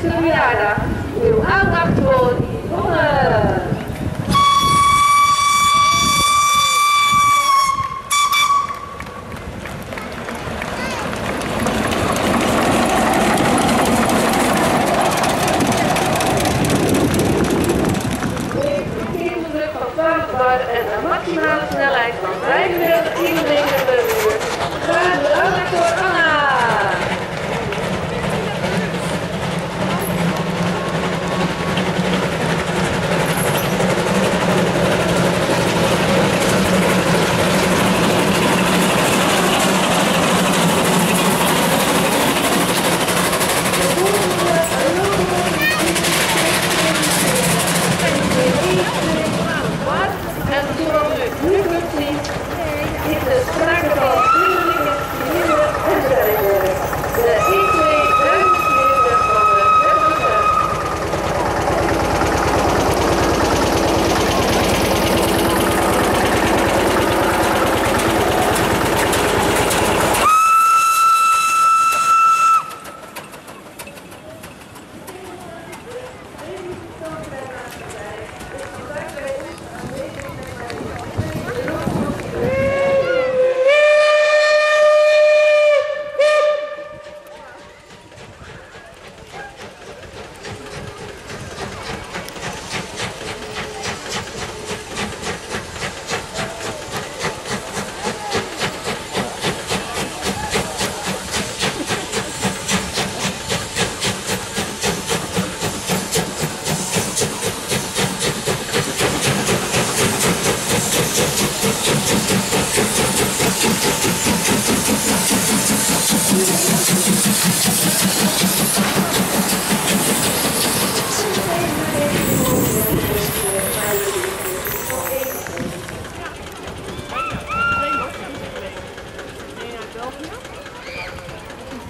22e verjaardag. Uw aandacht voor Yvonne. Kilometer van 12 bar en een maximale snelheid van 45 km per uur. Graag aandacht voor.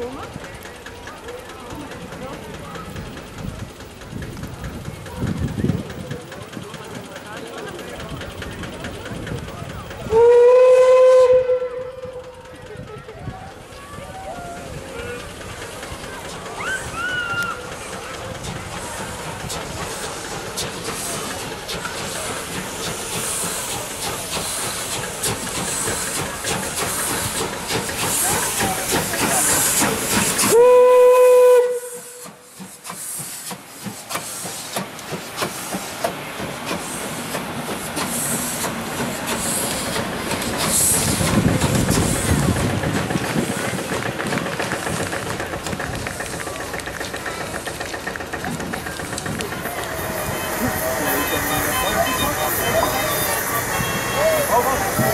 performer. over.